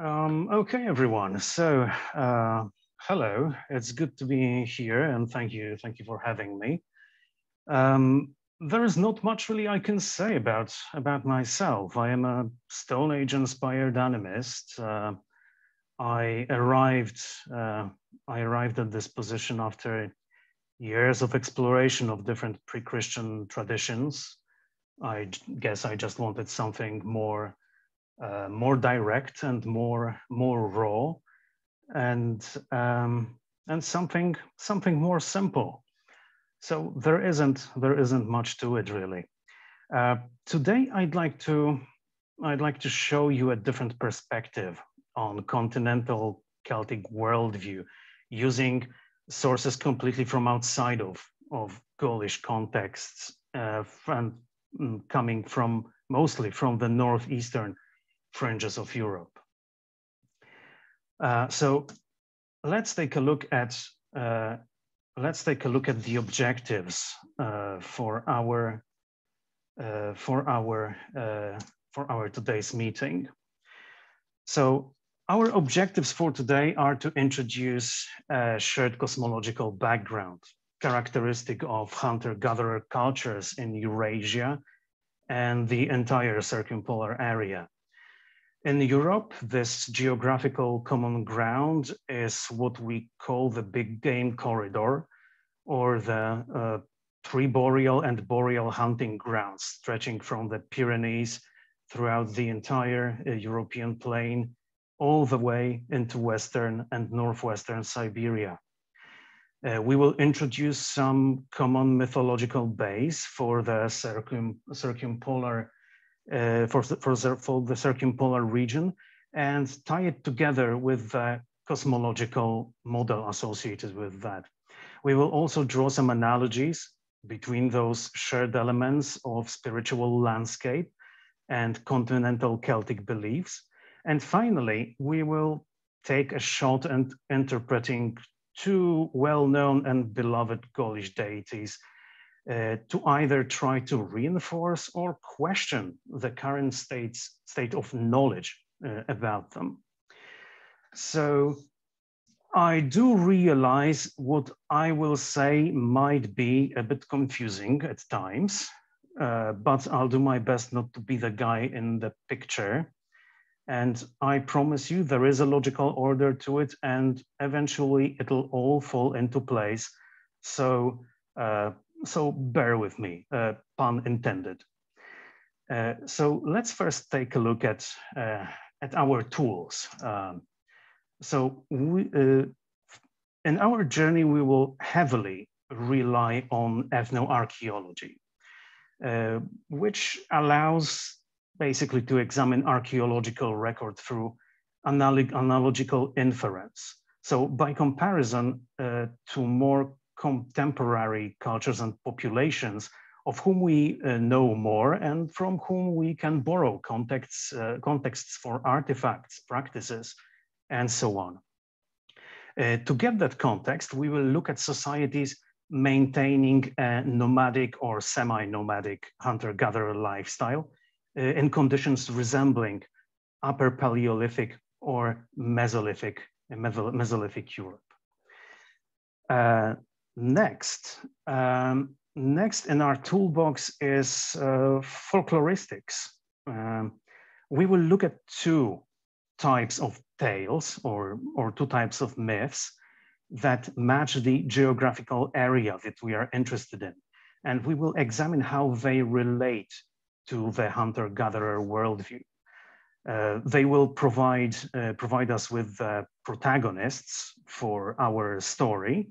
Um, okay, everyone. So, uh, hello. It's good to be here, and thank you, thank you for having me. Um, there is not much really I can say about about myself. I am a Stone Age-inspired animist. Uh, I arrived uh, I arrived at this position after years of exploration of different pre-Christian traditions. I guess I just wanted something more uh, more direct and more more raw, and um, and something something more simple. So there isn't there isn't much to it really. Uh, today I'd like to I'd like to show you a different perspective on continental Celtic worldview using sources completely from outside of, of Gaulish contexts uh, and mm, coming from mostly from the northeastern fringes of Europe. Uh, so let's take a look at uh, let's take a look at the objectives uh, for our uh, for our uh, for our today's meeting. So our objectives for today are to introduce a shared cosmological background, characteristic of hunter-gatherer cultures in Eurasia and the entire circumpolar area. In Europe, this geographical common ground is what we call the big game corridor or the uh, pre-boreal and boreal hunting grounds stretching from the Pyrenees throughout the entire uh, European plain all the way into Western and Northwestern Siberia. Uh, we will introduce some common mythological base for the circum, circumpolar, uh, for, for, for, the circumpolar region and tie it together with the cosmological model associated with that. We will also draw some analogies between those shared elements of spiritual landscape and continental Celtic beliefs and finally, we will take a shot at interpreting two well-known and beloved Gaulish deities uh, to either try to reinforce or question the current state's, state of knowledge uh, about them. So I do realize what I will say might be a bit confusing at times, uh, but I'll do my best not to be the guy in the picture and I promise you there is a logical order to it and eventually it'll all fall into place. So, uh, so bear with me, uh, pun intended. Uh, so let's first take a look at, uh, at our tools. Um, so we, uh, in our journey, we will heavily rely on ethnoarchaeology, uh, which allows basically to examine archaeological record through analog analogical inference. So by comparison uh, to more contemporary cultures and populations of whom we uh, know more and from whom we can borrow contexts, uh, contexts for artifacts, practices, and so on. Uh, to get that context, we will look at societies maintaining a nomadic or semi-nomadic hunter-gatherer lifestyle uh, in conditions resembling upper Paleolithic or Mesolithic, uh, Mesolithic Europe. Next, um, next in our toolbox is uh, folkloristics. Um, we will look at two types of tales or, or two types of myths that match the geographical area that we are interested in. And we will examine how they relate to the hunter-gatherer worldview. Uh, they will provide, uh, provide us with uh, protagonists for our story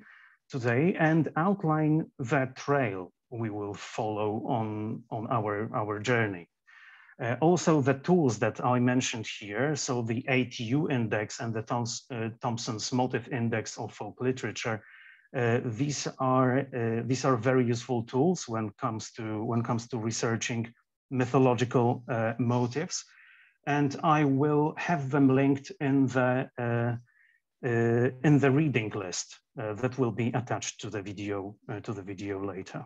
today and outline the trail we will follow on, on our, our journey. Uh, also the tools that I mentioned here, so the ATU index and the Thoms, uh, Thompson's motif index of folk literature, uh, these are uh, these are very useful tools when comes to when comes to researching mythological uh, motives. And I will have them linked in the, uh, in the reading list that will be attached to the video, to the video later.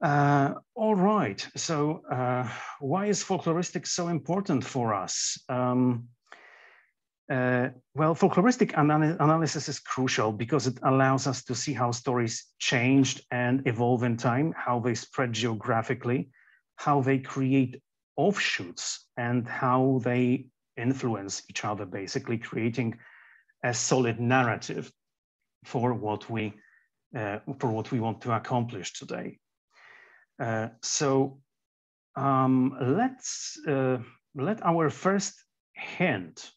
Uh, all right. So, uh, why is folkloristic so important for us? Um, uh, well, folkloristic anal analysis is crucial because it allows us to see how stories changed and evolve in time, how they spread geographically, how they create offshoots, and how they influence each other, basically creating a solid narrative for what we uh, for what we want to accomplish today. Uh, so um, let's uh, let our first hint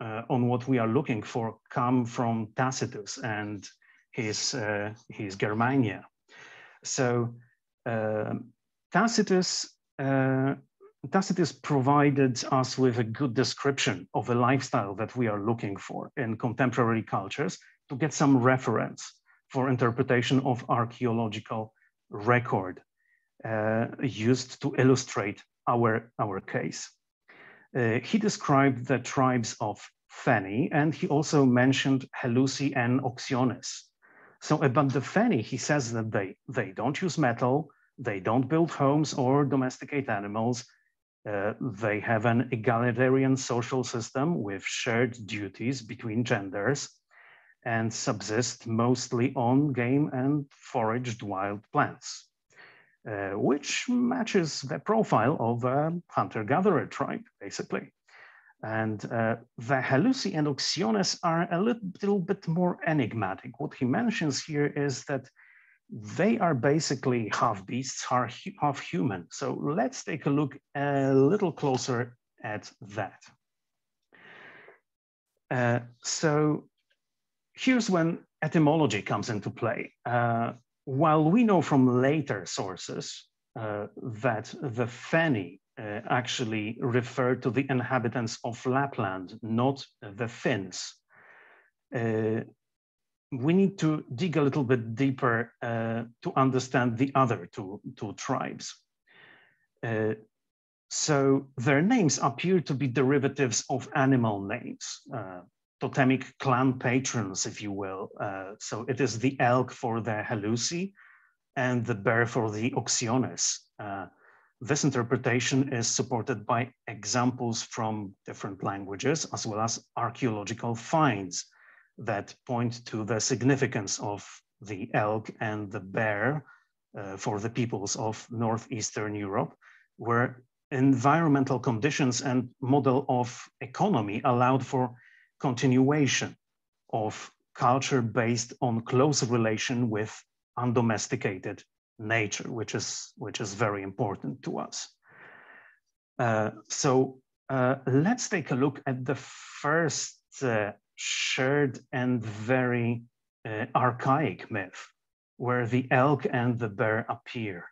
uh, on what we are looking for come from Tacitus and his, uh, his Germania. So uh, Tacitus, Tacitus provided us with a good description of a lifestyle that we are looking for in contemporary cultures to get some reference for interpretation of archaeological record uh, used to illustrate our, our case. Uh, he described the tribes of Feni, and he also mentioned Helusi and Oxiones. So about the Feni, he says that they, they don't use metal, they don't build homes or domesticate animals. Uh, they have an egalitarian social system with shared duties between genders and subsist mostly on game and foraged wild plants. Uh, which matches the profile of a hunter-gatherer tribe, basically. And uh, the Helusi and Oxiones are a little bit more enigmatic. What he mentions here is that they are basically half beasts, half human. So let's take a look a little closer at that. Uh, so here's when etymology comes into play. Uh, while we know from later sources uh, that the Feni uh, actually refer to the inhabitants of Lapland, not the Finns, uh, we need to dig a little bit deeper uh, to understand the other two, two tribes. Uh, so their names appear to be derivatives of animal names. Uh, totemic clan patrons, if you will. Uh, so it is the elk for the Helusi and the bear for the Oxiones. Uh, this interpretation is supported by examples from different languages, as well as archaeological finds that point to the significance of the elk and the bear uh, for the peoples of Northeastern Europe, where environmental conditions and model of economy allowed for continuation of culture based on close relation with undomesticated nature, which is, which is very important to us. Uh, so uh, let's take a look at the first uh, shared and very uh, archaic myth where the elk and the bear appear.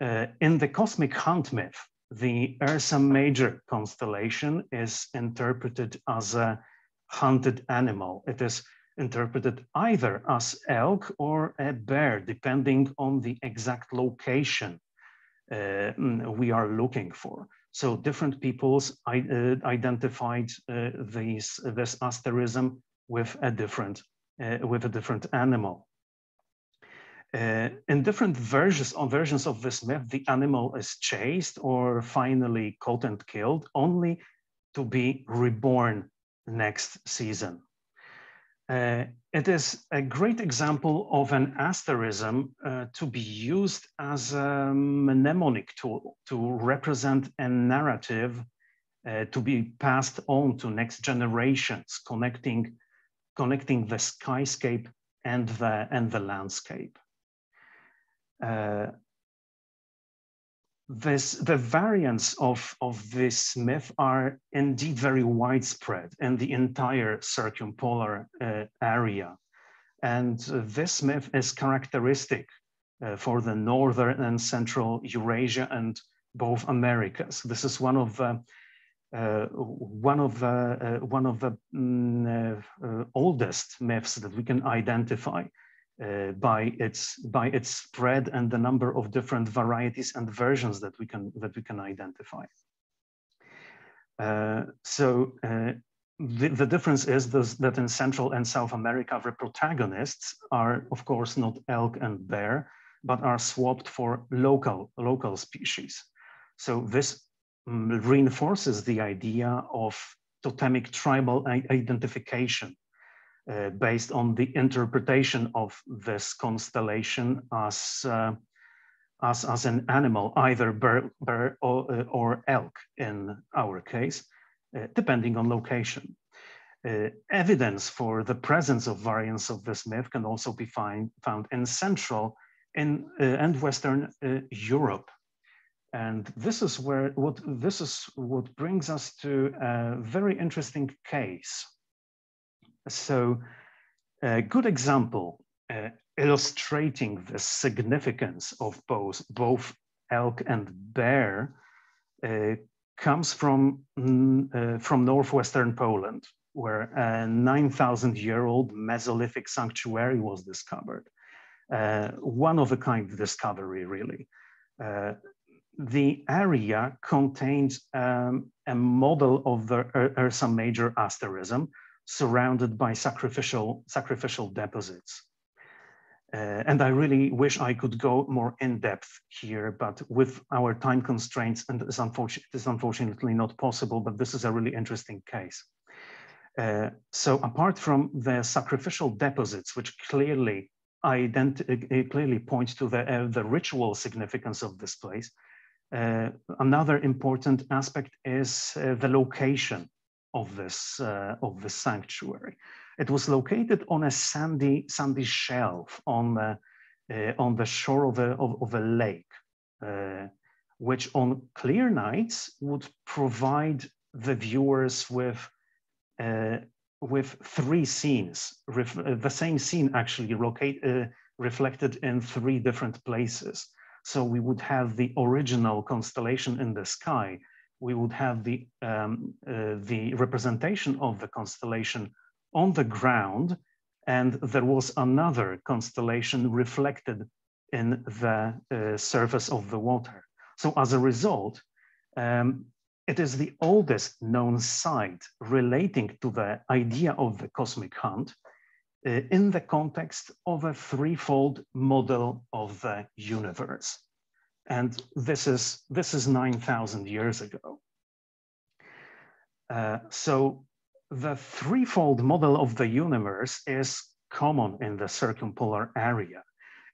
Uh, in the cosmic hunt myth, the Ursa Major constellation is interpreted as a hunted animal. It is interpreted either as elk or a bear, depending on the exact location uh, we are looking for. So different peoples uh, identified uh, these, this asterism with a different, uh, with a different animal. Uh, in different versions versions of this myth, the animal is chased or finally caught and killed, only to be reborn next season. Uh, it is a great example of an asterism uh, to be used as a mnemonic tool to represent a narrative uh, to be passed on to next generations, connecting, connecting the skyscape and the, and the landscape. Uh, this, the variants of, of this myth are indeed very widespread in the entire circumpolar uh, area. And uh, this myth is characteristic uh, for the northern and central Eurasia and both Americas. This is one of uh, uh, one of the uh, one of the oldest myths that we can identify uh, by its by its spread and the number of different varieties and versions that we can that we can identify. Uh, so uh, the, the difference is this, that in Central and South America, the protagonists are, of course, not elk and bear, but are swapped for local, local species. So this um, reinforces the idea of totemic tribal identification uh, based on the interpretation of this constellation as, uh, as, as an animal, either bear, bear or, uh, or elk in our case, uh, depending on location. Uh, evidence for the presence of variants of this myth can also be find, found in Central in, uh, and Western Europe. And this is where what this is what brings us to a very interesting case. So a good example uh, illustrating the significance of both both elk and bear uh, comes from uh, from northwestern Poland, where a 9,000 year old Mesolithic sanctuary was discovered. Uh, one of a kind discovery, really. Uh, the area contains um, a model of the Ursa Major asterism surrounded by sacrificial, sacrificial deposits. Uh, and I really wish I could go more in depth here, but with our time constraints, and it's, unfortunate, it's unfortunately not possible, but this is a really interesting case. Uh, so apart from the sacrificial deposits, which clearly ident uh, clearly point to the, uh, the ritual significance of this place, uh, another important aspect is uh, the location of this, uh, of the sanctuary. It was located on a sandy, sandy shelf on the, on the shore of a, of, of a lake, which on clear nights would provide the viewers with uh, with three scenes, uh, the same scene actually locate, uh, reflected in three different places. So we would have the original constellation in the sky. We would have the, um, uh, the representation of the constellation on the ground. And there was another constellation reflected in the uh, surface of the water. So as a result, um, it is the oldest known site relating to the idea of the cosmic hunt uh, in the context of a threefold model of the universe. And this is, this is 9,000 years ago. Uh, so the threefold model of the universe is common in the circumpolar area.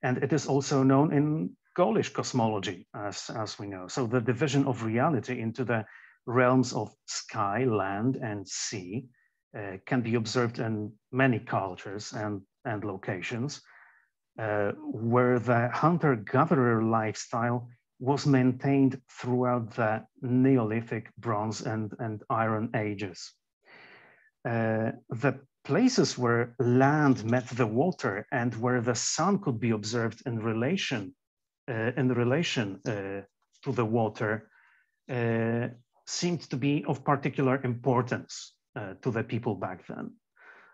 And it is also known in Gaulish cosmology, as, as we know. So the division of reality into the realms of sky, land, and sea uh, can be observed in many cultures and, and locations, uh, where the hunter-gatherer lifestyle was maintained throughout the Neolithic, Bronze, and, and Iron Ages. Uh, the places where land met the water and where the sun could be observed in relation, uh, in relation uh, to the water uh, seemed to be of particular importance to the people back then.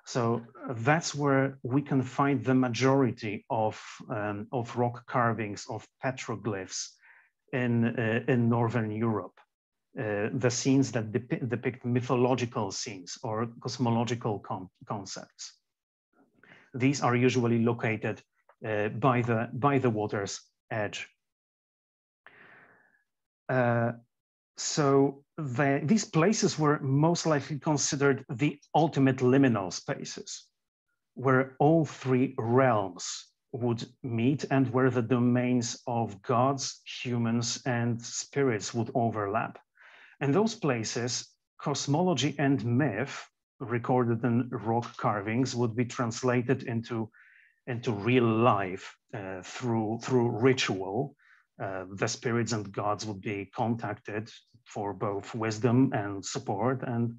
So that's where we can find the majority of, um, of rock carvings, of petroglyphs in, uh, in Northern Europe. Uh, the scenes that depi depict mythological scenes or cosmological concepts. These are usually located uh, by, the, by the water's edge. Uh, so the, these places were most likely considered the ultimate liminal spaces, where all three realms would meet and where the domains of gods, humans, and spirits would overlap. And those places, cosmology and myth, recorded in rock carvings, would be translated into, into real life uh, through, through ritual uh, the spirits and gods would be contacted for both wisdom and support. And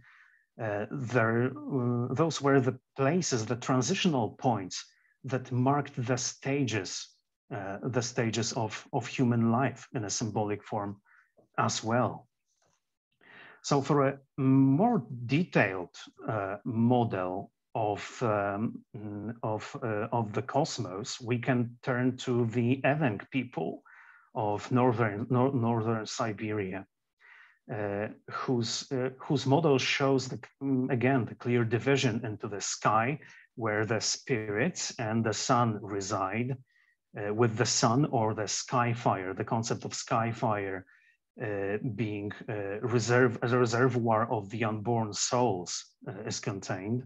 uh, there, uh, those were the places, the transitional points that marked the stages, uh, the stages of, of human life in a symbolic form as well. So for a more detailed uh, model of, um, of, of the cosmos, we can turn to the Evenk people, of northern, nor northern Siberia, uh, whose, uh, whose model shows, the, mm, again, the clear division into the sky, where the spirits and the sun reside, uh, with the sun or the sky fire, the concept of sky fire uh, being uh, reserve as a reservoir of the unborn souls uh, is contained,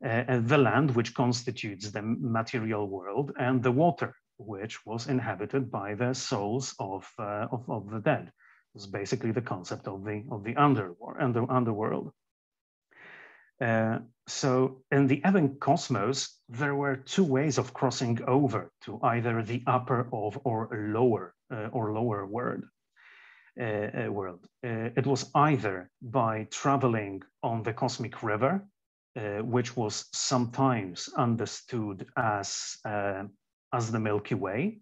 and the land which constitutes the material world, and the water which was inhabited by the souls of, uh, of, of, the dead. It's basically the concept of the of the the underworld. Uh, so in the Evenk cosmos, there were two ways of crossing over to either the upper of or lower uh, or lower world. Uh, uh world. Uh, it was either by traveling on the cosmic river, uh, which was sometimes understood as as the Milky Way,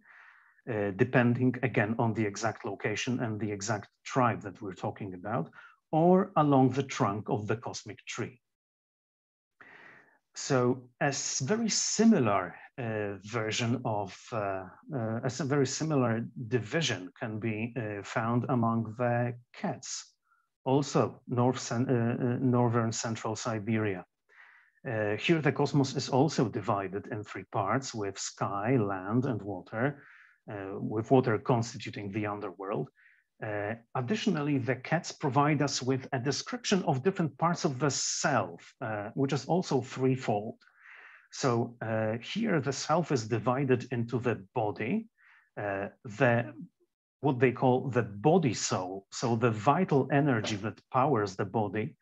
depending again on the exact location and the exact tribe that we're talking about, or along the trunk of the cosmic tree. So a very similar uh, version of, uh, uh, a very similar division can be uh, found among the Kets, also north, uh, uh, northern central Siberia. Here the cosmos is also divided in three parts with sky, land and water, with water constituting the underworld. Uh, additionally, the Kets provide us with a description of different parts of the self, uh, which is also threefold. So uh, here the self is divided into the body, uh, the what they call the body soul, so the vital energy that powers the body,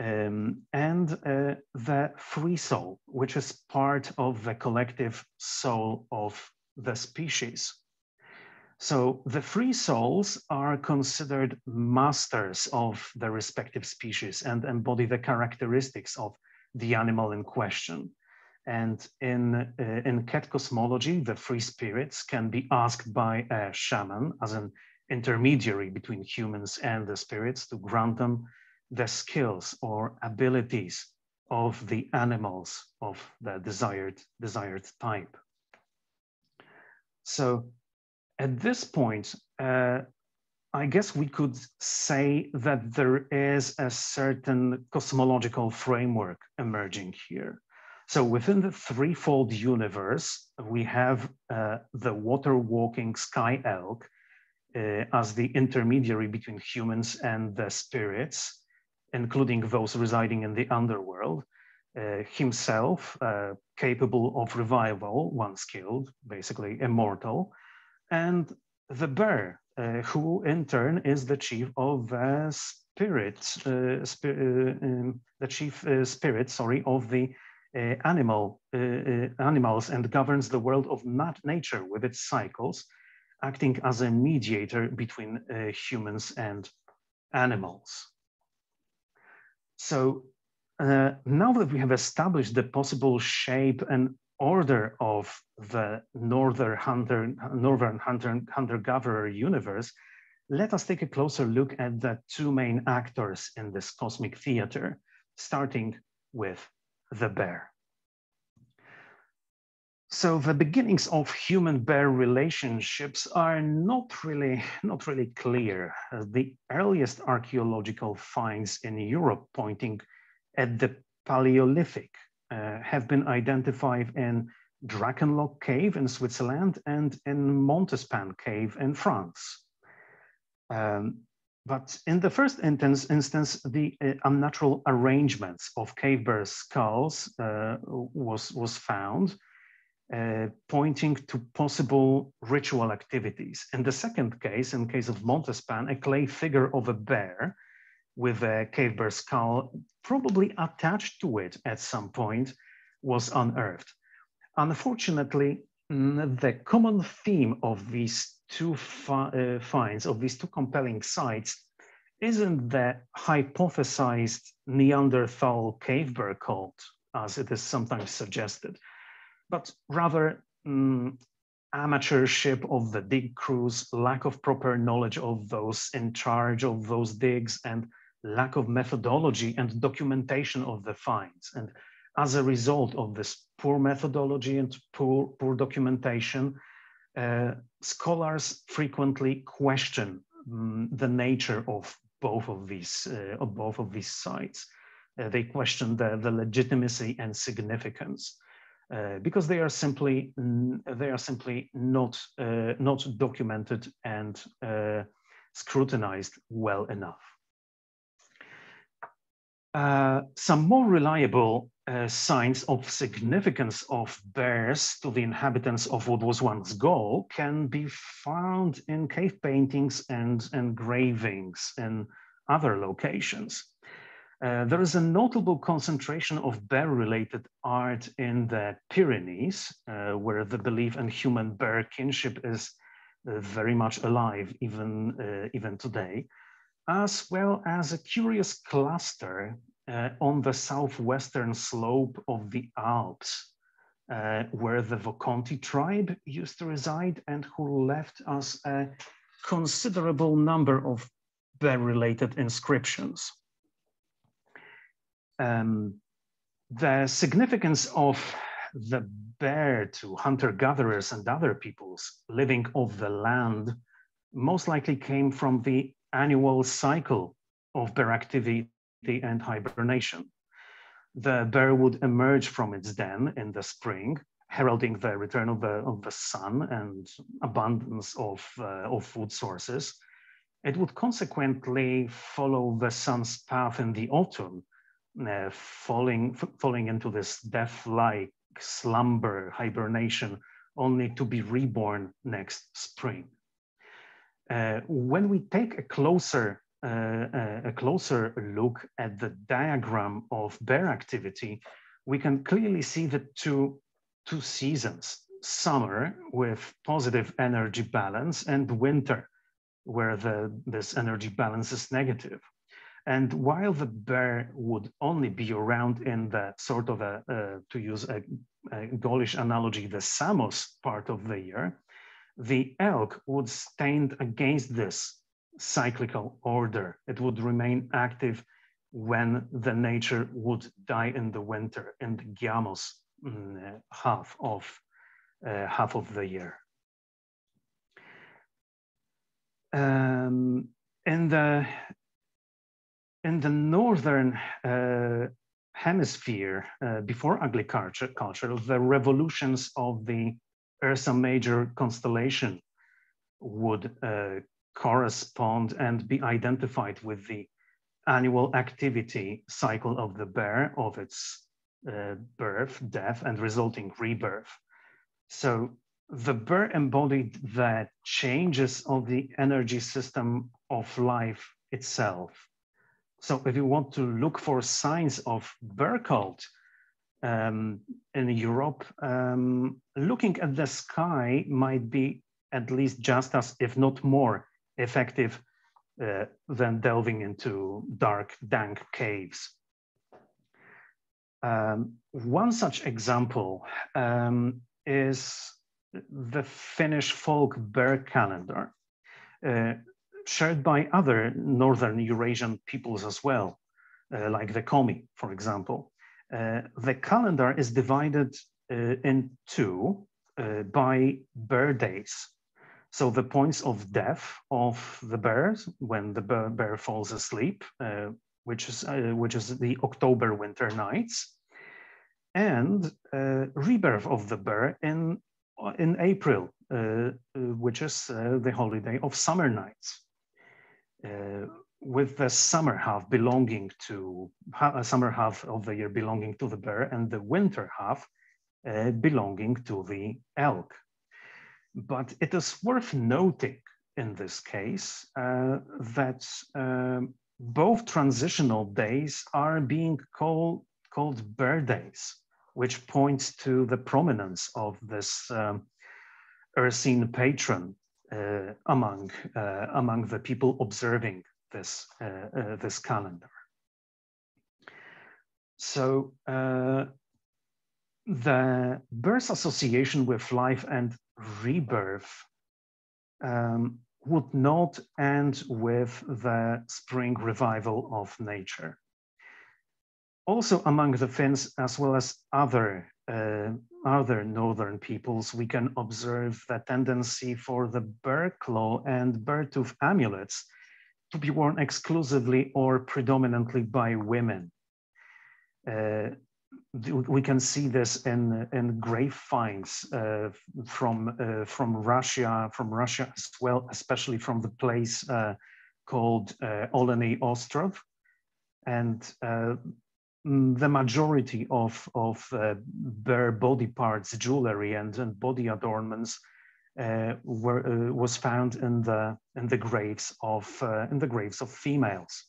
um, and uh, the free soul, which is part of the collective soul of the species. So the free souls are considered masters of the respective species and embody the characteristics of the animal in question. And in, uh, in ket cosmology, the free spirits can be asked by a shaman as an intermediary between humans and the spirits to grant them the skills or abilities of the animals of the desired, desired type. So at this point, uh, I guess we could say that there is a certain cosmological framework emerging here. So within the threefold universe, we have uh, the water walking sky elk uh, as the intermediary between humans and the spirits, including those residing in the underworld. Uh, himself, uh, capable of revival once killed, basically immortal, and the bear, uh, who in turn is the chief of the spirit, uh, sp uh, um, the chief uh, spirit, sorry, of the animal animals and governs the world of nature with its cycles, acting as a mediator between humans and animals. So uh, now that we have established the possible shape and order of the northern hunter, northern hunter, hunter-gatherer universe, let us take a closer look at the two main actors in this cosmic theater, starting with the bear. So the beginnings of human-bear relationships are not really, not really clear. Uh, the earliest archaeological finds in Europe pointing at the Paleolithic uh, have been identified in Drachenloch Cave in Switzerland and in Montespan Cave in France. Um, but in the first instance, instance the uh, unnatural arrangements of cave bear skulls uh, was, was found, uh, pointing to possible ritual activities. In the second case, in case of Montespan, a clay figure of a bear with a cave bear skull probably attached to it at some point was unearthed. Unfortunately, the common theme of these two fi uh, finds, of these two compelling sites, isn't the hypothesized Neanderthal cave bear cult, as it is sometimes suggested, but rather um, amateurship of the dig crews, lack of proper knowledge of those in charge of those digs, and lack of methodology and documentation of the finds. And as a result of this poor methodology and poor, poor documentation, uh, scholars frequently question um, the nature of both of these, uh, of both of these sites. Uh, they question the, the legitimacy and significance. Uh, because they are simply they are simply not uh, not documented and uh, scrutinized well enough. Uh, some more reliable uh, signs of significance of bears to the inhabitants of what was once Gaul can be found in cave paintings and engravings in other locations. Uh, there is a notable concentration of bear-related art in the Pyrenees, uh, where the belief in human bear kinship is uh, very much alive even, uh, even today, as well as a curious cluster uh, on the southwestern slope of the Alps, where the Voconti tribe used to reside and who left us a considerable number of bear-related inscriptions um, the significance of the bear to hunter-gatherers and other peoples living off the land most likely came from the annual cycle of bear activity and hibernation. The bear would emerge from its den in the spring, heralding the return of the, of the sun and abundance of, uh, of food sources. It would consequently follow the sun's path in the autumn, uh, falling falling into this death-like slumber hibernation only to be reborn next spring. Uh, when we take a closer uh, uh, a closer look at the diagram of bear activity we can clearly see the two two seasons summer with positive energy balance and winter where the this energy balance is negative and while the bear would only be around in the sort of a, uh, to use a, a Gaulish analogy, the Samos part of the year, the elk would stand against this cyclical order. It would remain active when the nature would die in the winter in the Giamos mm, half of uh, half of the year. Um, in the in the northern uh, hemisphere, uh, before agriculture, culture, the revolutions of the Ursa Major constellation would uh, correspond and be identified with the annual activity cycle of the bear, of its uh, birth, death, and resulting rebirth. So the bear embodied the changes of the energy system of life itself so if you want to look for signs of bear cult um, in Europe, um, looking at the sky might be at least just as, if not more, effective uh, than delving into dark, dank caves. Um, one such example um, is the Finnish folk bear calendar. Uh, shared by other Northern Eurasian peoples as well, uh, like the Komi, for example. Uh, the calendar is divided uh, in two uh, by bear days. So the points of death of the bears when the bear, bear falls asleep, uh, which is uh, which is the October winter nights, and rebirth of the bear in in April, which is the holiday of summer nights uh, with the summer half belonging to a summer half of the year belonging to the bear and the winter half uh, belonging to the elk. But it is worth noting in this case uh, that um, both transitional days are being called, called bear days, which points to the prominence of this um, Ursine patron uh, among, uh, among the people observing this, uh, this calendar. So the birth association with life and rebirth um, would not end with the spring revival of nature. Also among the Finns, as well as other uh, other northern peoples, we can observe the tendency for the bear and tooth amulets to be worn exclusively or predominantly by women. Uh, we can see this in in grave finds uh, from uh, from Russia, from Russia as well, especially from the place uh, called uh, Oleny Ostrov, and uh, the majority of of uh, bear body parts, jewelry, and, and body adornments were was found in the in the graves of in the graves of females.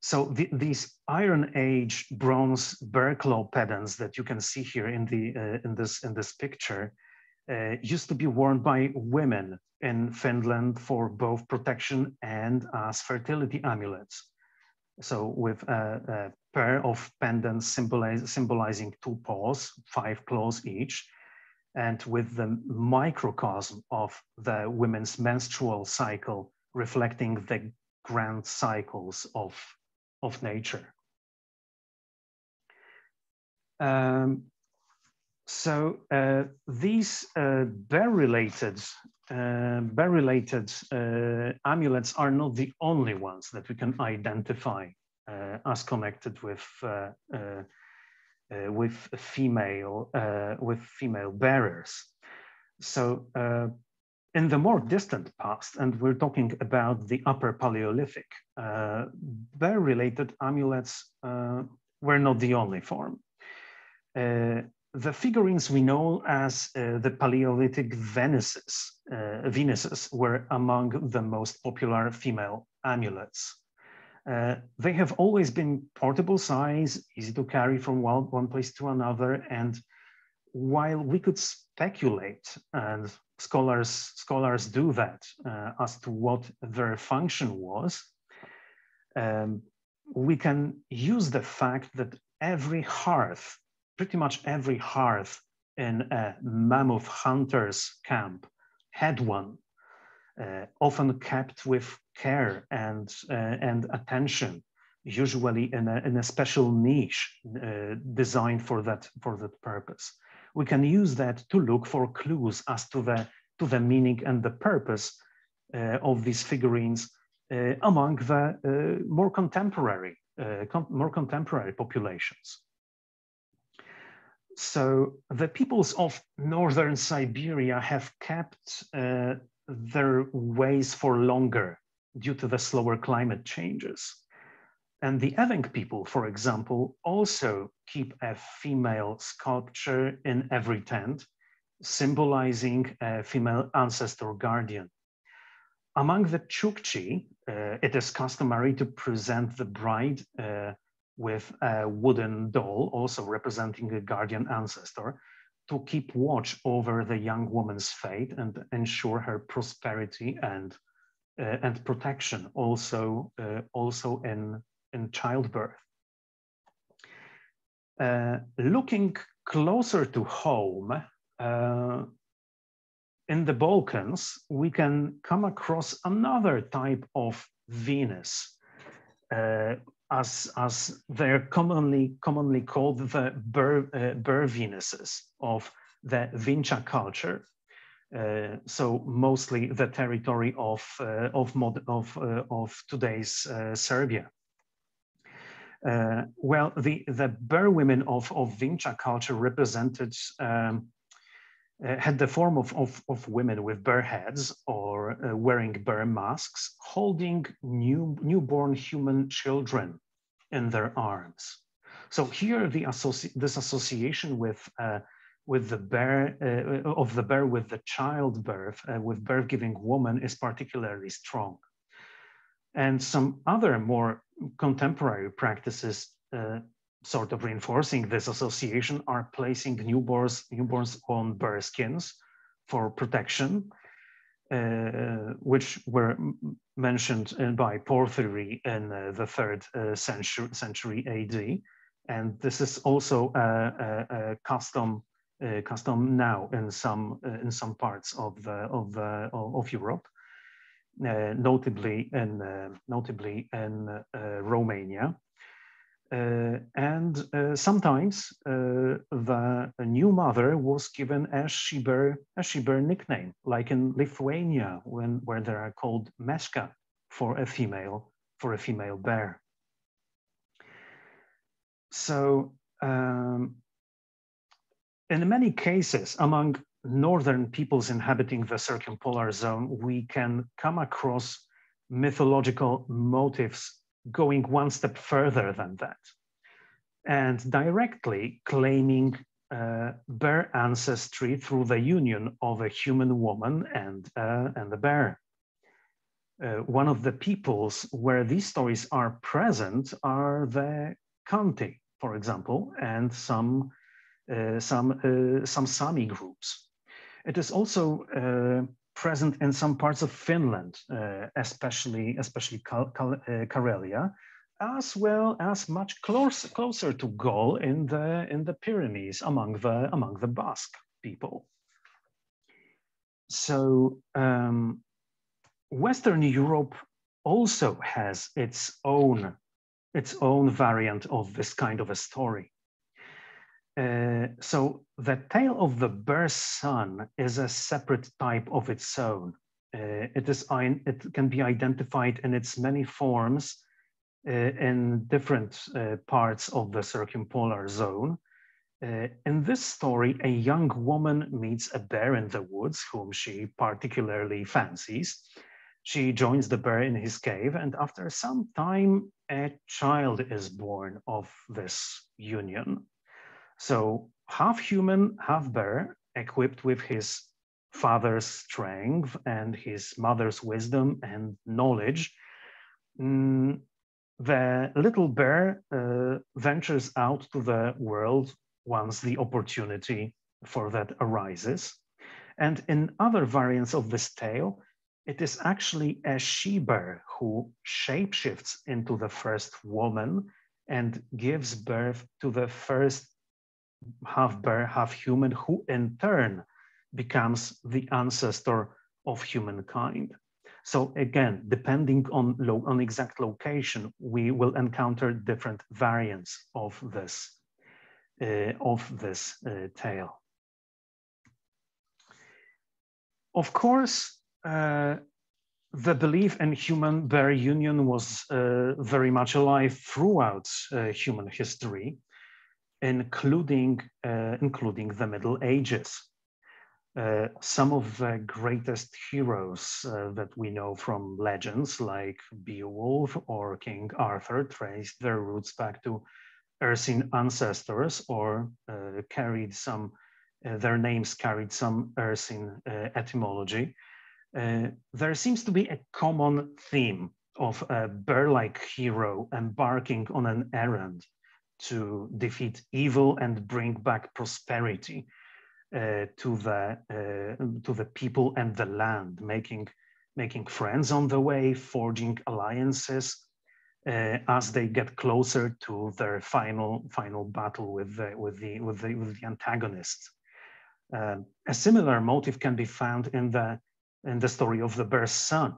So the, these Iron Age bronze bear claw pendants that you can see here in the uh, in this in this picture uh, used to be worn by women in Finland for both protection and as fertility amulets. So with a, a pair of pendants symbolize, symbolizing two paws, five claws each, and with the microcosm of the women's menstrual cycle reflecting the grand cycles of of nature. Um, so uh, these uh, bear-related uh, bear-related uh, amulets are not the only ones that we can identify uh, as connected with uh, with female with female bearers. So in the more distant past, and we're talking about the Upper Paleolithic, bear-related amulets were not the only form. Uh, the figurines we know as uh, the Paleolithic Venuses, uh, Venuses were among the most popular female amulets. Uh, they have always been portable size, easy to carry from one, place to another, and while we could speculate, and scholars, scholars do that uh, as to what their function was, um, we can use the fact that every hearth, pretty much every hearth in a mammoth hunter's camp had one, uh, often kept with care and, uh, and attention, usually in a, in a special niche uh, designed for that, for that purpose we can use that to look for clues as to the, to the meaning and the purpose uh, of these figurines uh, among the uh, more contemporary, con more contemporary populations. So the peoples of northern Siberia have kept uh, their ways for longer due to the slower climate changes. And the Evenk people, for example, also keep a female sculpture in every tent, symbolizing a female ancestor guardian. Among the Chukchi, uh, it is customary to present the bride uh, with a wooden doll, also representing a guardian ancestor, to keep watch over the young woman's fate and ensure her prosperity and uh, and protection also uh, also in in childbirth. Uh, looking closer to home, uh, in the Balkans, we can come across another type of Venus, uh, as, as they're commonly, commonly called the Ber, uh, Venuses of the Vinča culture. Uh, so mostly the territory of, uh, of, mod, of, uh, of today's uh, Serbia. Uh, well, the, the Ber women of, of Vinča culture represented, um, had the form of, of, of, women with bear heads or uh, wearing bear masks, holding new, newborn human children in their arms. So here, the associ this association with uh, with the bear uh, of the bear with the childbirth, uh, with birth-giving woman, is particularly strong. And some other more contemporary practices uh, sort of reinforcing this association are placing newborns, newborns on bear skins for protection, uh, which were mentioned by Porphyry in uh, the third uh, century, century, AD. And this is also a, a, a custom uh, custom now in some uh, in some parts of of of Europe. Uh, notably in uh, notably in uh, Romania. Uh, and uh, sometimes uh, the new mother was given a Shiber, a Shiber nickname, like in Lithuania, when, where they are called Meshka for a female, for a female bear. so um, in many cases, among northern peoples inhabiting the circumpolar zone, we can come across mythological motifs going one step further than that and directly claiming uh, bear ancestry through the union of a human woman and, uh, and a bear. Uh, one of the peoples where these stories are present are the Khanty, for example, and some, uh, some, uh, some Sami groups. It is also uh, present in some parts of Finland, especially, especially Karelia, as well as much close, closer to Gaul in the, in the Pyrenees among the, among the Basque people. So um, Western Europe also has its own, its own variant of this kind of a story. Uh, so the tale of the bear's son is a separate type of its own. Uh, it, is, it can be identified in its many forms uh, in different uh, parts of the circumpolar zone. Uh, in this story, a young woman meets a bear in the woods whom she particularly fancies. She joins the bear in his cave, and after some time, a child is born of this union. So, half human, half bear, equipped with his father's strength and his mother's wisdom and knowledge, mm, the little bear uh, ventures out to the world once the opportunity for that arises. And in other variants of this tale, it is actually a she bear who shapeshifts into the first woman and gives birth to the first half bear, half human, who in turn becomes the ancestor of humankind. So again, depending on, on exact location, we will encounter different variants of this, uh, of this uh, tale. Of course, uh, the belief in human bear union was uh, very much alive throughout uh, human history, including, uh, including the Middle Ages. Uh, some of the greatest heroes uh, that we know from legends, like Beowulf or King Arthur, traced their roots back to Ursine ancestors or uh, carried some, uh, their names carried some Ursine uh, etymology. there seems to be a common theme of a bear-like hero embarking on an errand to defeat evil and bring back prosperity uh, to the uh, to the people and the land, making making friends on the way, forging alliances uh, as they get closer to their final final battle with the with the with the, with the antagonists. Um, a similar motive can be found in the in the story of the bear's son,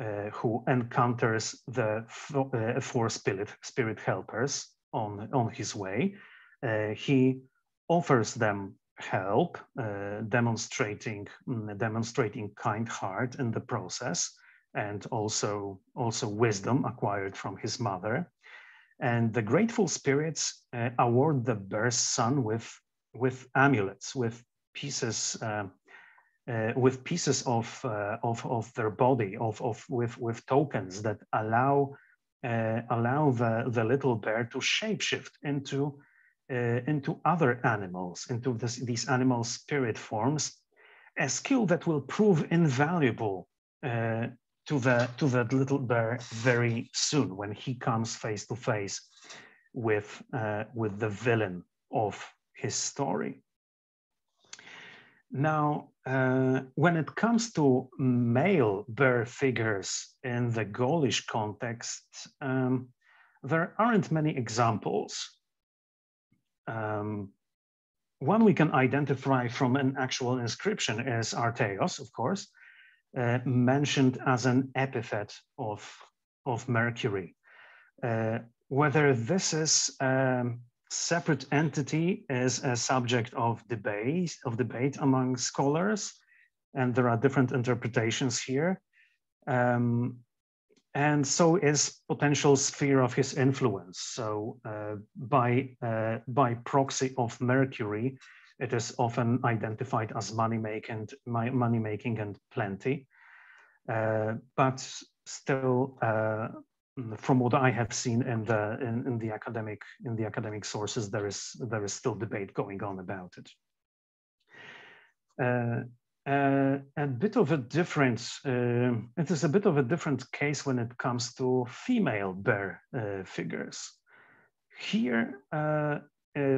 uh, who encounters the uh, four spirit spirit helpers on on his way. Uh, he offers them help, uh, demonstrating mm, demonstrating kind heart in the process, and also also wisdom acquired from his mother. And the grateful spirits uh, award the bear's son with with amulets, with pieces. Uh, uh, with pieces of, uh, of, of their body, of, of, with, with tokens that allow, uh, allow the, the little bear to shapeshift into uh, into other animals, into this, these animal spirit forms, a skill that will prove invaluable uh, to, the, to that little bear very soon when he comes face to face with, uh, with the villain of his story. Now, uh, when it comes to male bear figures in the Gaulish context, um, there aren't many examples. Um, one we can identify from an actual inscription is Artaios, of course, uh, mentioned as an epithet of, of Mercury. Uh, whether this is a separate entity is a subject of debate, of debate among scholars, and there are different interpretations here. Um, and so is potential sphere of his influence. So uh, by, uh, by proxy of Mercury, it is often identified as money making, and money making and plenty. Uh, but still, uh, from what I have seen in the in, in, the academic in the academic sources, there is there is still debate going on about it. Uh, uh, a bit of a difference. Uh, it is a bit of a different case when it comes to female bear uh, figures. Here, uh,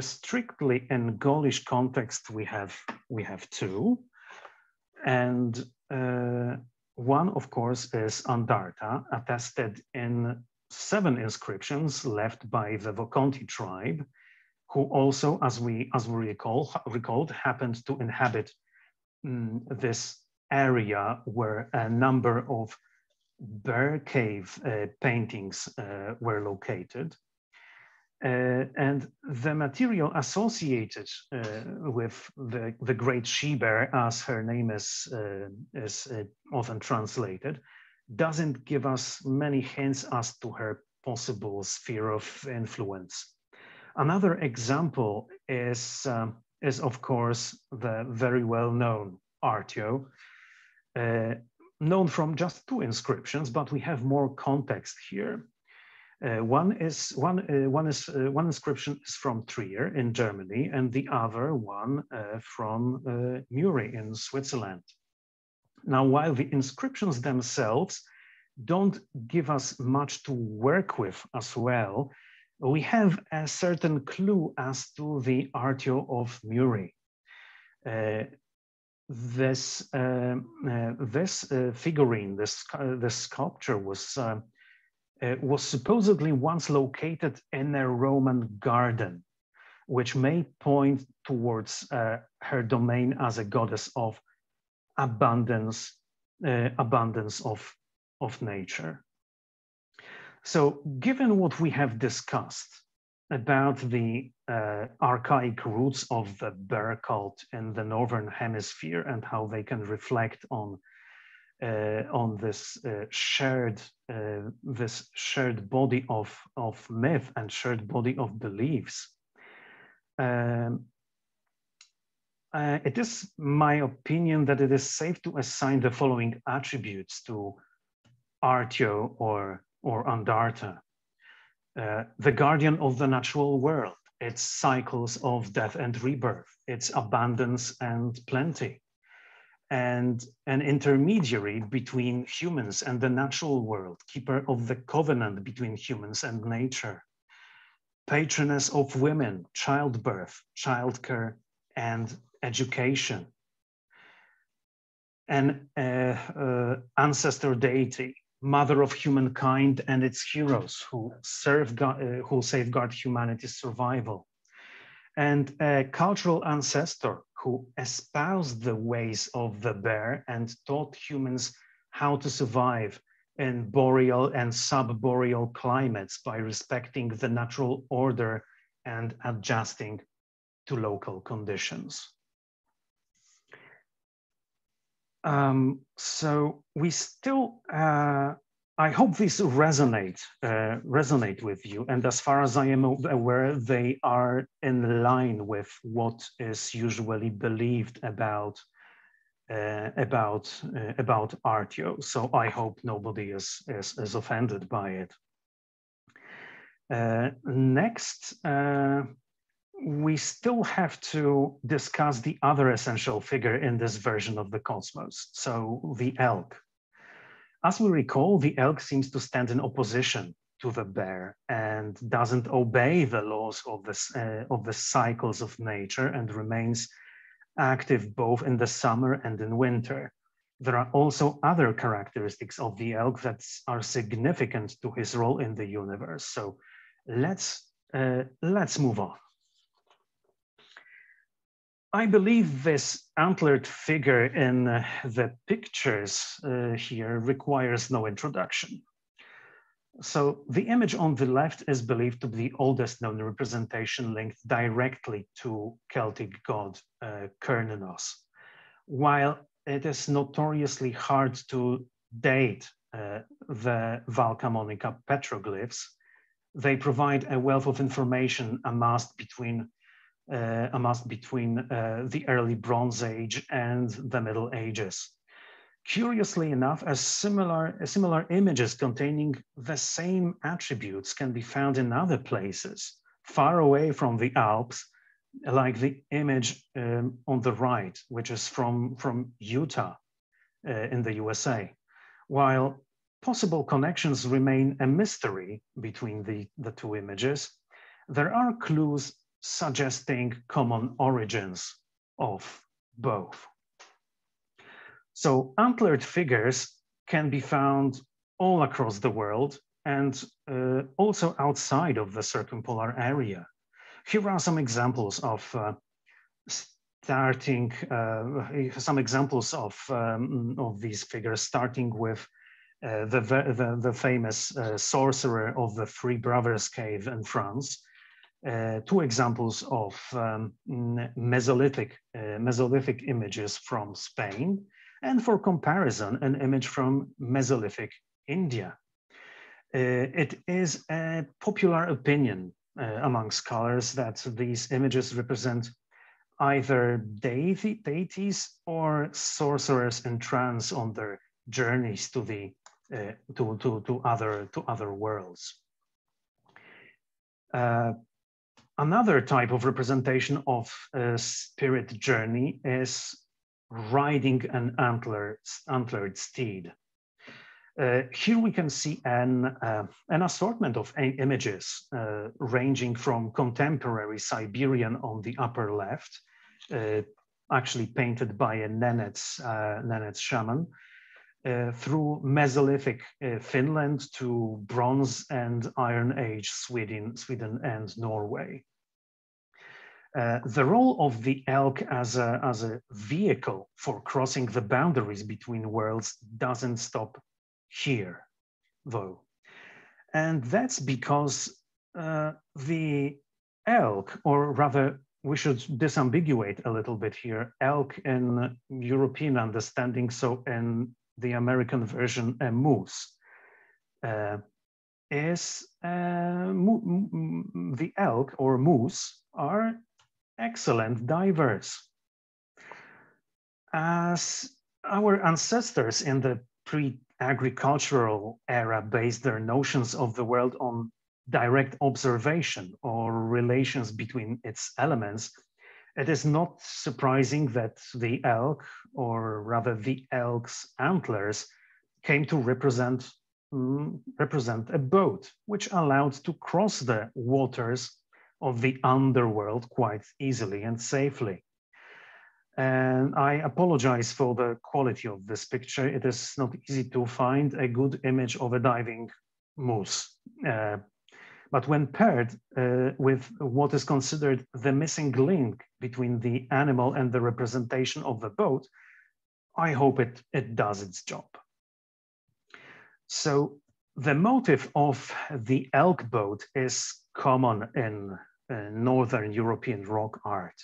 strictly in Gaulish context, we have we have two, and uh, one, of course, is Andarta, attested in seven inscriptions left by the Vocontii tribe, who also, as we as we recall recalled, happened to inhabit um, this area where a number of bear cave uh, paintings uh, were located. Uh, and the material associated uh, with the, the great she-bear, as her name is, uh, is uh, often translated, doesn't give us many hints as to her possible sphere of influence. Another example is um, is, of course, the very well-known Artio, uh, known from just two inscriptions, but we have more context here. Uh, one is one uh, one is uh, one inscription is from Trier in Germany, and the other one uh, from uh, Muri in Switzerland. Now, while the inscriptions themselves don't give us much to work with as well, we have a certain clue as to the Artio of Muri. Uh, this uh, uh, this figurine, this this sculpture was uh, uh, was supposedly once located in a Roman garden, which may point towards her domain as a goddess of abundance, abundance of of nature. So given what we have discussed about the uh, archaic roots of the bear cult in the Northern hemisphere and how they can reflect on uh, on this uh, shared uh, this shared body of, of myth and shared body of beliefs. Um, uh, it is my opinion that it is safe to assign the following attributes to Artio or or Andarta, uh, the guardian of the natural world, its cycles of death and rebirth, its abundance and plenty, and an intermediary between humans and the natural world, keeper of the covenant between humans and nature, patroness of women, childbirth, childcare, and education, an uh, uh, ancestor deity, mother of humankind and its heroes who serve God, uh, who safeguard humanity's survival, and a cultural ancestor who espoused the ways of the bear and taught humans how to survive in boreal and subboreal climates by respecting the natural order and adjusting to local conditions. Um, so we still, uh, I hope these resonate, uh, resonate with you. And as far as I am aware, they are in line with what is usually believed about uh, about uh, about Artio. So I hope nobody is is, is offended by it. Uh, next, uh, we still have to discuss the other essential figure in this version of the cosmos, so the elk. As we recall, the elk seems to stand in opposition to the bear and doesn't obey the laws of, this, uh, of the cycles of nature and remains active both in the summer and in winter. There are also other characteristics of the elk that are significant to his role in the universe. So let's, uh, let's move on. I believe this antlered figure in uh, the pictures uh, here requires no introduction. So the image on the left is believed to be the oldest known representation linked directly to Celtic god uh. While it is notoriously hard to date the Valcamonica petroglyphs, they provide a wealth of information amassed between uh, amassed between uh, the early Bronze Age and the Middle Ages. Curiously enough, a similar, similar images containing the same attributes can be found in other places, far away from the Alps, like the image um, on the right, which is from, from Utah uh, in the USA. While possible connections remain a mystery between the, the two images, there are clues suggesting common origins of both. So antlered figures can be found all across the world and uh, also outside of the circumpolar area. Here are some examples of uh, starting, uh, some examples of, um, of these figures, starting with uh, the, the, the, famous uh, sorcerer of the Three Brothers Cave in France, uh, two examples of um, Mesolithic, uh, Mesolithic images from Spain, and for comparison, an image from Mesolithic India. Uh, it is a popular opinion uh, among scholars that these images represent either deity, deities or sorcerers in trance on their journeys to the uh, to, to, to other to other worlds. Uh, Another type of representation of a spirit journey is riding an antler, antlered steed. Uh, here we can see an, uh, an assortment of images uh, ranging from contemporary Siberian on the upper left, uh, actually painted by a Nenets, uh, Nenets shaman, uh, through Mesolithic Finland to Bronze and Iron Age Sweden, Sweden and Norway. Uh, the role of the elk as a, as a vehicle for crossing the boundaries between worlds doesn't stop here, though. And that's because uh, the elk, or rather, we should disambiguate a little bit here, elk in European understanding, so in the American version, a moose, uh, is uh, the elk or moose are excellent divers. As our ancestors in the pre-agricultural era based their notions of the world on direct observation or relations between its elements, it is not surprising that the elk, or rather the elk's antlers, came to represent, mm, represent a boat, which allowed to cross the waters of the underworld quite easily and safely. And I apologize for the quality of this picture. It is not easy to find a good image of a diving moose. Uh, but when paired uh, with what is considered the missing link between the animal and the representation of the boat, I hope it, it does its job. So the motive of the elk boat is common in Northern European rock art.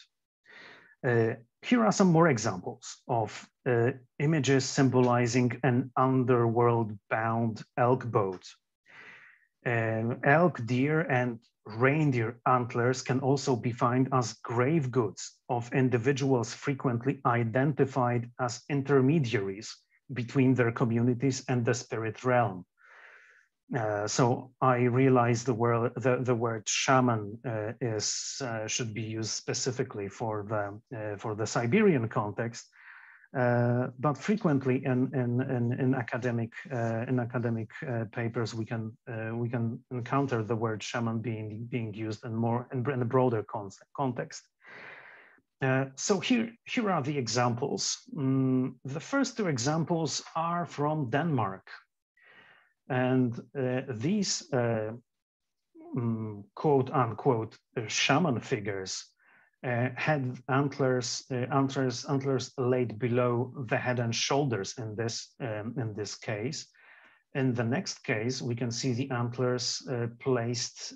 Uh, here are some more examples of uh, images symbolizing an underworld-bound elk boat. elk, deer, and reindeer antlers can also be found as grave goods of individuals frequently identified as intermediaries between their communities and the spirit realm. Uh, so I realize the word the, the word shaman uh, is uh, should be used specifically for the uh, for the Siberian context, uh, but frequently in in in, in academic in academic papers we can we can encounter the word shaman being being used in more in, in a broader context. so here here are the examples. Mm, the first two examples are from Denmark. And uh, these uh, um, quote unquote uh, shaman figures uh, had antlers, uh, antlers, antlers laid below the head and shoulders in this, um, in this case. In the next case, we can see the antlers uh, placed,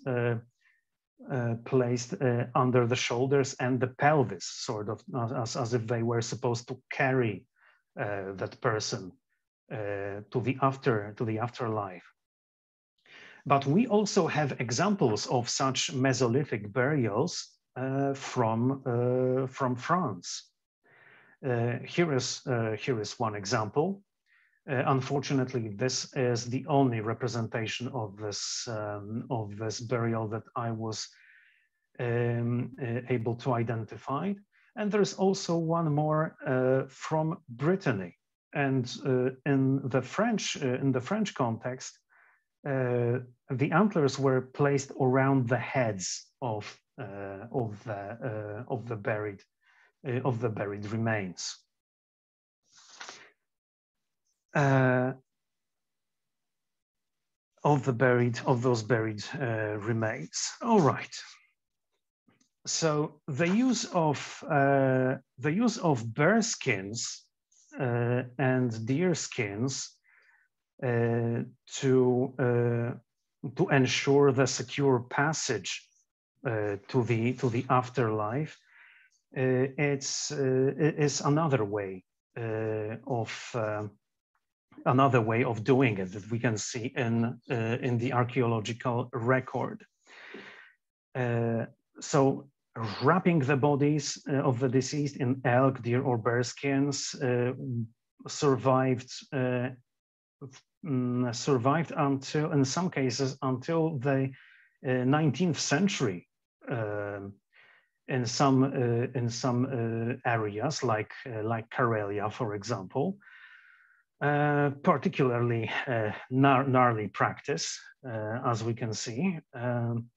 placed under the shoulders and the pelvis, sort of as, as if they were supposed to carry that person to the after to the afterlife. But we also have examples of such Mesolithic burials uh, from, uh, from France. Uh, here, is, here is one example. unfortunately, this is the only representation of this, um, of this burial that I was um, able to identify. And there's also one more from Brittany. And in the French, in the French context, uh, the antlers were placed around the heads of uh, of the uh, of the buried of the buried remains. of the buried of those buried remains. All right so the use of uh, the use of bear skins uh, Uh, and deer skins uh, to uh, to ensure the secure passage uh, to the to the afterlife. Uh, it's uh, is another way of another way of doing it that we can see in in the archaeological record. so wrapping the bodies uh, of the deceased in elk, deer, or bear skins uh, survived uh, um, survived until, in some cases, until the uh, 19th century. Um, in some uh, in some uh, areas, like like Karelia, for example, particularly gnar gnarly practice, as we can see. Um,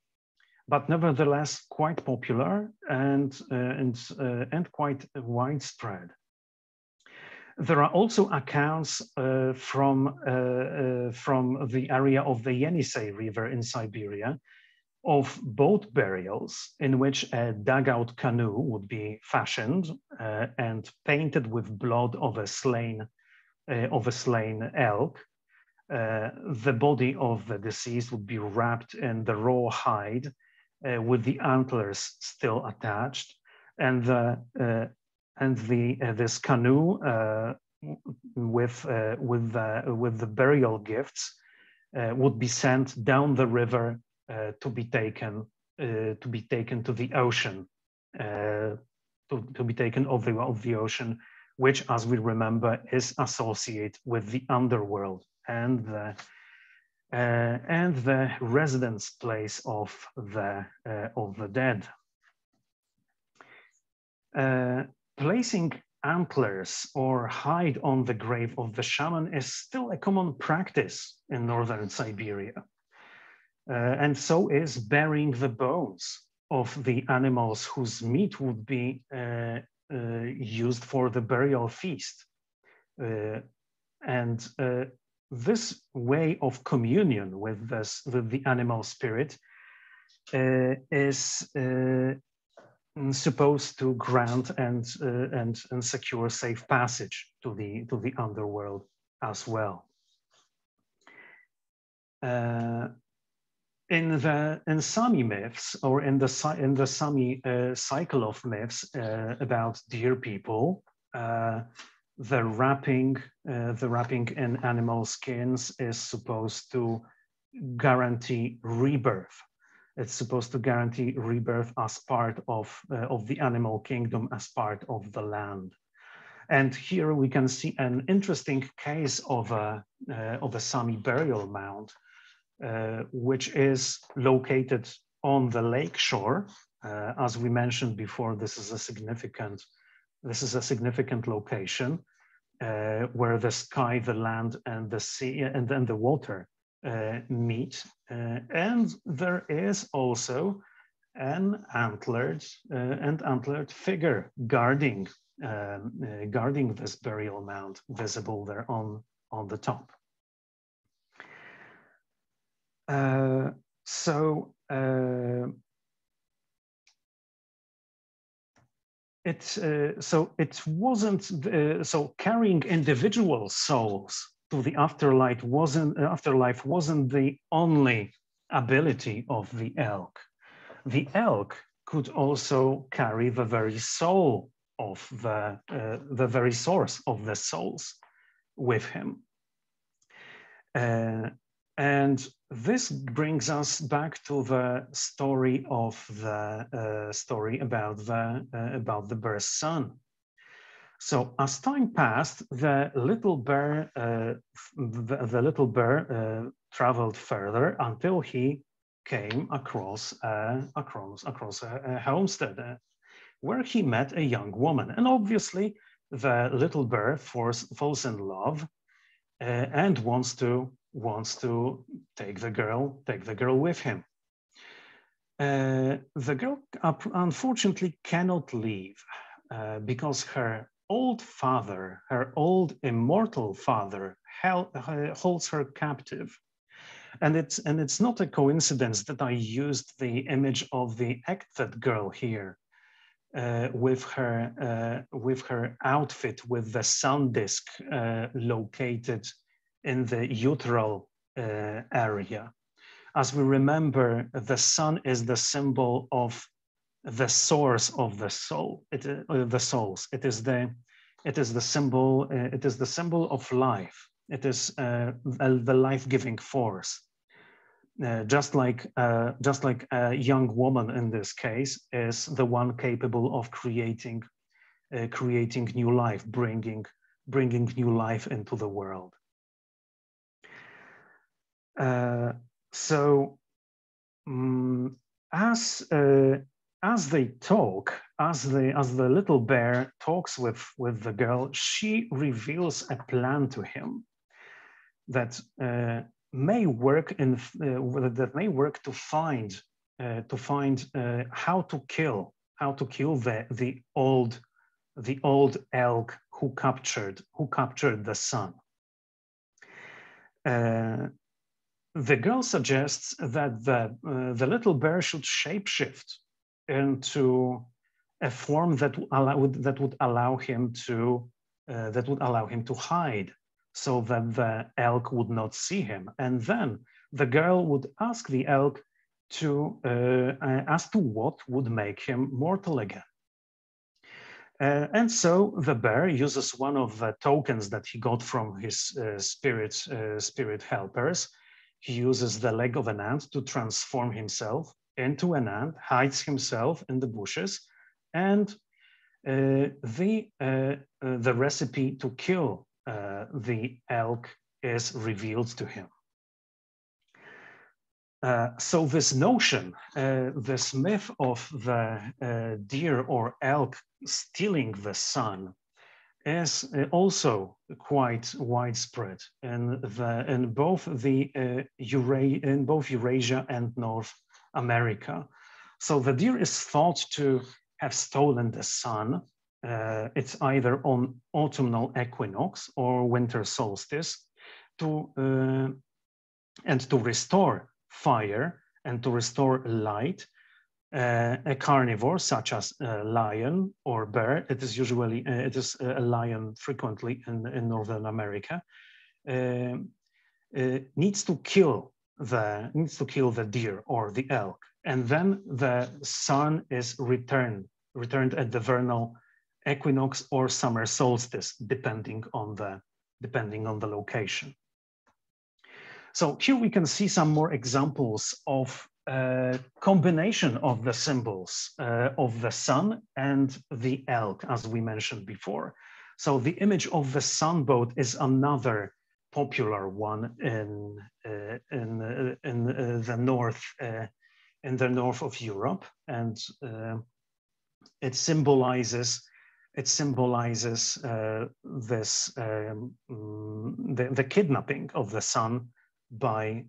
but nevertheless quite popular and uh, and uh, and quite widespread. There are also accounts uh, from, uh, uh, from the area of the Yenisei River in Siberia of boat burials in which a dugout canoe would be fashioned uh, and painted with blood of a slain, of a slain elk. The body of the deceased would be wrapped in the raw hide with the antlers still attached. And the and the uh, this canoe uh, with uh, with the with the burial gifts would be sent down the river to be taken to be taken to the ocean to, to be taken of the of the ocean which as we remember is associated with the underworld and the uh, and the residence place of the uh, of the dead. Uh, placing antlers or hide on the grave of the shaman is still a common practice in northern Siberia. Uh, and so is burying the bones of the animals whose meat would be uh, uh, used for the burial feast. And this way of communion with, this, with the animal spirit uh, is supposed to grant and, uh, and, and secure safe passage to the, to the underworld as well. Uh, in the in Sami myths or in the in the Sami uh, cycle of myths uh, about deer people, uh, the wrapping uh, the wrapping in animal skins is supposed to guarantee rebirth it's supposed to guarantee rebirth as part of, uh, of the animal kingdom, as part of the land. And here we can see an interesting case of a, uh, of a Sami burial mound, uh, which is located on the lake shore. Uh, as we mentioned before, this is a significant, this is a significant location uh, where the sky, the land, and the sea, and then the water uh, meet. Uh, and there is also an antlered uh, and antlered figure guarding um, guarding this burial mound visible there on, on the top. so it uh, so it wasn't uh, so carrying individual souls to the afterlife wasn't afterlife wasn't the only ability of the elk. The elk could also carry the very soul of the uh, the very source of the souls with him. Uh, and this brings us back to the story of the uh, story about the uh, about the bear's son. So as time passed, the little bear uh, the, the, little bear uh, traveled further until he came across across across a, a homestead uh, where he met a young woman, and obviously the little bear falls, falls in love uh, and wants to wants to take the girl, take the girl with him. Uh, the girl unfortunately cannot leave uh, because her old father, her old immortal father, uh, holds her captive. And it's, and it's not a coincidence that I used the image of the Egtved girl here uh, with, her, uh, with her outfit with the sun disk located in the uteral uh, area. As we remember, the sun is the symbol of the source of the soul, it, uh, the souls. It is the, it is the symbol. Uh, it is the symbol of life. It is uh, the life-giving force. Uh, just like uh, just like a young woman in this case is the one capable of creating creating new life, bringing bringing new life into the world. Uh, so um, as uh, as they talk, as the as the little bear talks with with the girl, she reveals a plan to him that uh, may work in uh, that may work to find uh, to find how to kill how to kill the the old the old elk who captured who captured the sun. Uh, the girl suggests that the, uh, the little bear should shapeshift into a form that, allow, would, that would allow him to uh, that would allow him to hide so that the elk would not see him. And then the girl would ask the elk to uh, uh as to what would make him mortal again. Uh, and so the bear uses one of the tokens that he got from his uh, spirit uh, spirit helpers he uses the leg of an ant to transform himself into an ant, hides himself in the bushes, and uh, the, uh, uh, the recipe to kill uh, the elk is revealed to him. Uh, so this notion, uh, this myth of the deer or elk stealing the sun is uh, also quite widespread in, the, in both the uh, Eura in both Eurasia and North America. So the deer is thought to have stolen the sun. Uh, it's either on autumnal equinox or winter solstice to uh, and to restore fire and to restore light uh, a carnivore such as a lion or bear, it is usually, uh, it is a lion frequently in, in Northern America, um, uh, needs to kill the, needs to kill the deer or the elk. And then the sun is returned, returned at the vernal equinox or summer solstice, depending on the, depending on the location. So here we can see some more examples of uh, combination of the symbols uh, of the sun and the elk, as we mentioned before. So the image of the sun boat is another popular one in uh, in uh, in uh, the north in the north of Europe, and it symbolizes it symbolizes this um, the, the kidnapping of the sun by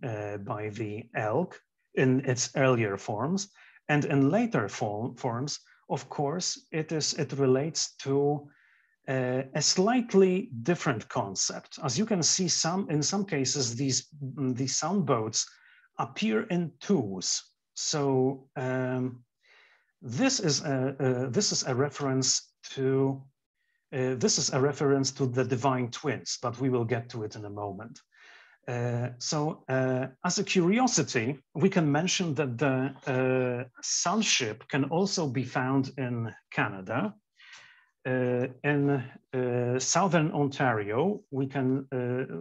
by the elk in its earlier forms. And in later form, forms, of course, it, is, it relates to uh, a slightly different concept. As you can see, some in some cases, these, these sun boats appear in twos. So um, this, is a, uh, this is a reference to uh, this is a reference to the divine twins, but we will get to it in a moment. Uh, so uh, as a curiosity, we can mention that the uh, sunship can also be found in Canada. uh, in uh, southern Ontario, we can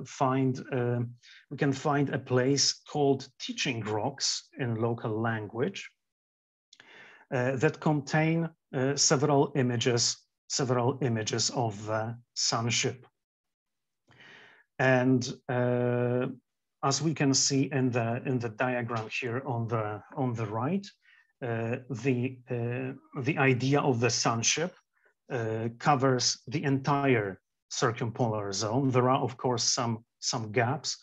find we can find a place called Teaching Rocks in local language that contain several images several images of sunship. And uh, as we can see in the in the diagram here on the on the right, uh, the uh, the idea of the sunship uh, covers the entire circumpolar zone. There are, of course, some, some gaps,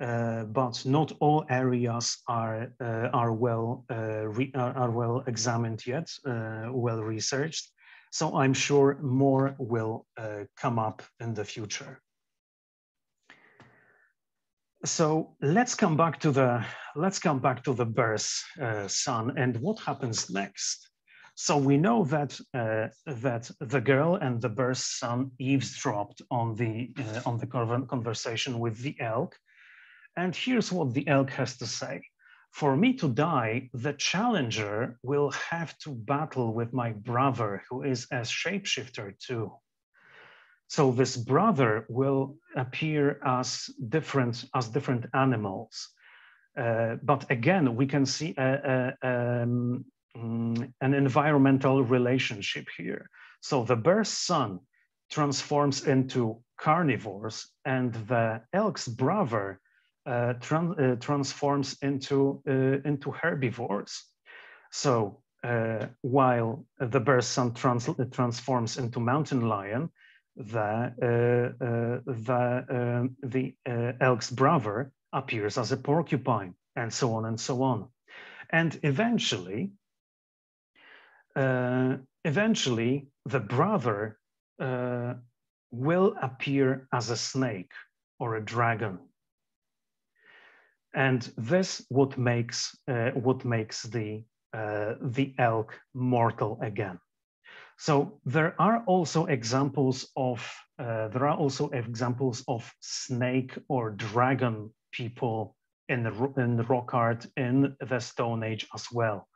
uh, but not all areas are, uh, are, well, are, well examined yet, well researched. So I'm sure more will come up in the future. So let's come back to the let's come back to the bear's son and what happens next. So we know that uh, that the girl and the bear's son eavesdropped on the uh, on the conversation with the elk, and here's what the elk has to say: For me to die, the challenger will have to battle with my brother, who is a shapeshifter too. So this brother will appear as different as different animals. Uh, but again, we can see a, a, um, um, an environmental relationship here. So the bear's son transforms into carnivores and the elk's brother uh, tran uh, transforms into, uh, into herbivores. So uh, while the bear's son trans transforms into mountain lion, the, uh, uh, the, um, the elk's brother appears as a porcupine and so on and so on. And eventually, uh, eventually the brother uh, will appear as a snake or a dragon. And this what makes uh, what makes the uh, the elk mortal again. So there are also examples of uh, there are also examples of snake or dragon people in the in the rock art in the Stone Age as well,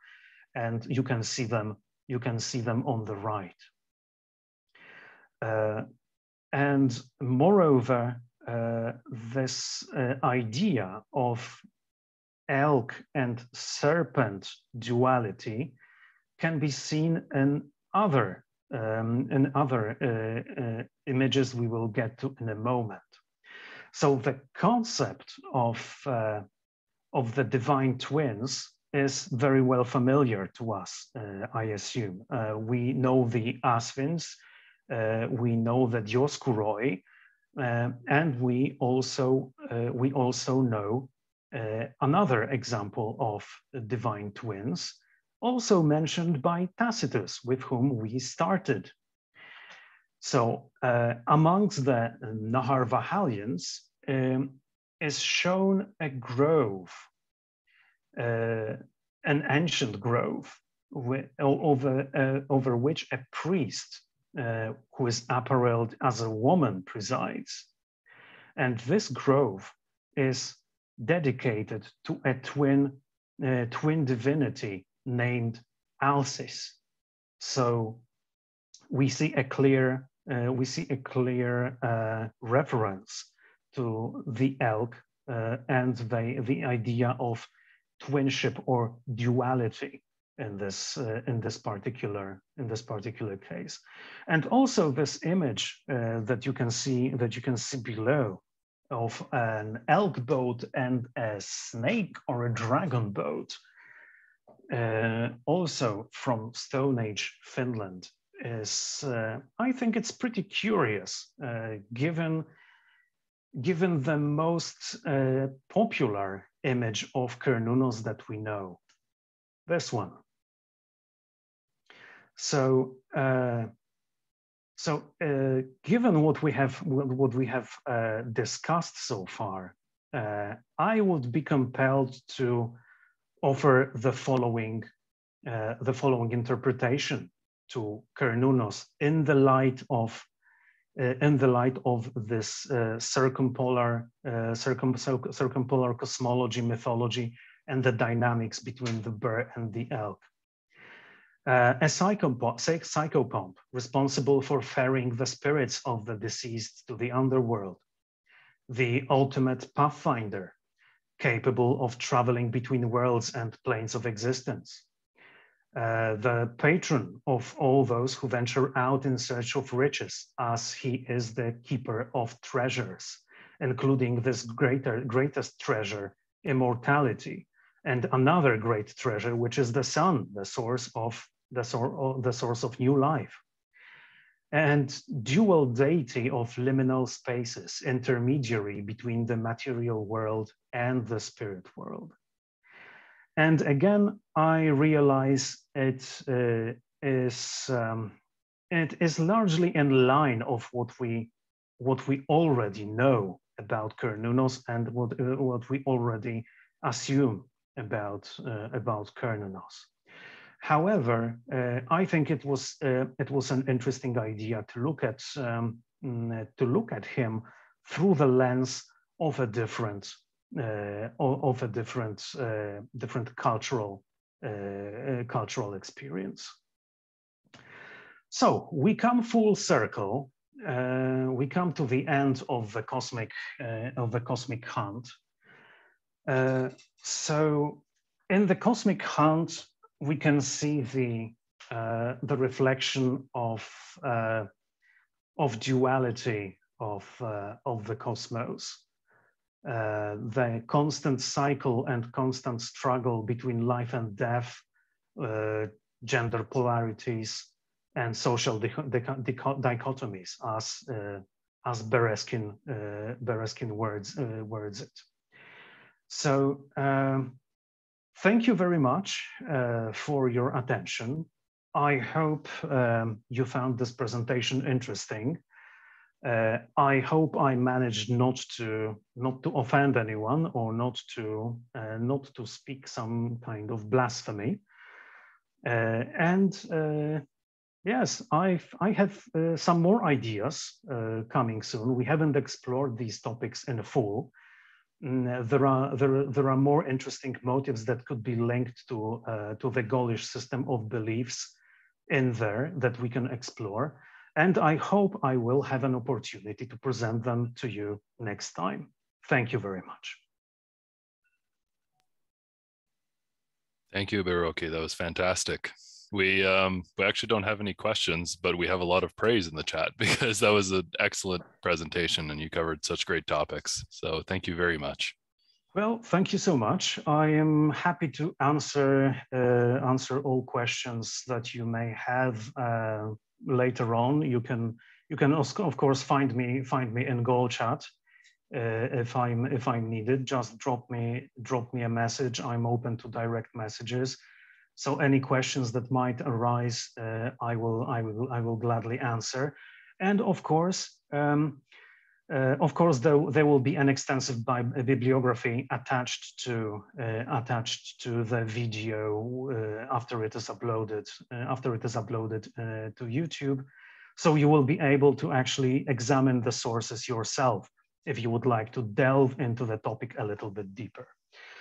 and you can see them you can see them on the right. Uh, and moreover, uh, this uh, idea of elk and serpent duality can be seen in other um, in other uh, uh, images we will get to in a moment. So the concept of uh, of the divine twins is very well familiar to us, uh, I assume. Uh, we know the Asvins, uh, we know the Dioskuroi, and we also, we also know another example of divine twins, also mentioned by Tacitus, with whom we started. So amongst the Naharvahalians um, is shown a grove uh, an ancient grove over, uh, over which a priest uh, who is apparelled as a woman presides. And this grove is dedicated to a twin, uh, twin divinity named Alcis. So we see a clear, uh, we see a clear uh, reference to the elk and the, the idea of twinship or duality in this uh, in this particular in this particular case and also this image uh, that you can see that you can see below of an elk boat and a snake or a dragon boat uh, also from stone age finland is uh, i think it's pretty curious uh, given given the most uh, popular image of Cernunnos that we know, this one. So, uh, so given what we have what we have discussed so far, uh, I would be compelled to offer the following uh, the following interpretation to Cernunnos in the light of uh, in the light of this uh, circumpolar, uh, circum circumpolar cosmology, mythology, and the dynamics between the bear and the elk. Uh, a psychopomp responsible for ferrying the spirits of the deceased to the underworld. The ultimate pathfinder, capable of traveling between worlds and planes of existence. Uh, the patron of all those who venture out in search of riches, as he is the keeper of treasures, including this greater, greatest treasure, immortality, and another great treasure, which is the sun, the source of the, sor the source of new life. And dual deity of liminal spaces, intermediary between the material world and the spirit world. And again, I realize it uh, is um, it is largely in line of what we what we already know about Cernunnos and what uh, what we already assume about uh, about Cernunnos. However, uh, I think it was uh, it was an interesting idea to look at um, mm, to look at him through the lens of a different uh, of a different uh, different cultural uh, cultural experience. So we come full circle. we come to the end of the cosmic of the cosmic hunt. so in the cosmic hunt, we can see the uh, the reflection of uh, of duality of uh, of the cosmos, uh, the constant cycle and constant struggle between life and death, uh, gender polarities, and social dichotomies, as uh, as Berezkin Berezkin words words it. So. Um, Thank you very much uh, for your attention. I hope um, you found this presentation interesting. Uh, I hope I managed not to not to offend anyone or not to uh, not to speak some kind of blasphemy. Uh, and uh, yes, I I have uh, some more ideas coming soon. We haven't explored these topics in full. Mm, there are there, there are more interesting motives that could be linked to uh, to the Gaulish system of beliefs in there that we can explore. And I hope I will have an opportunity to present them to you next time. Thank you very much. Thank you, Beroki. That was fantastic we um we actually don't have any questions but we have a lot of praise in the chat because that was an excellent presentation and you covered such great topics. So thank you very much. Well thank you so much. I am happy to answer uh, answer all questions that you may have uh, later on. You can you can of course find me find me in goal chat uh, if i'm if i'm needed. Just drop me drop me a message. I'm open to direct messages so any questions that might arise, uh, I will I will I will gladly answer. And of course, um, uh, of course, there, there will be an extensive bi bibliography attached to uh, attached to the video uh, after it is uploaded uh, after it is uploaded uh, to YouTube. So you will be able to actually examine the sources yourself if you would like to delve into the topic a little bit deeper.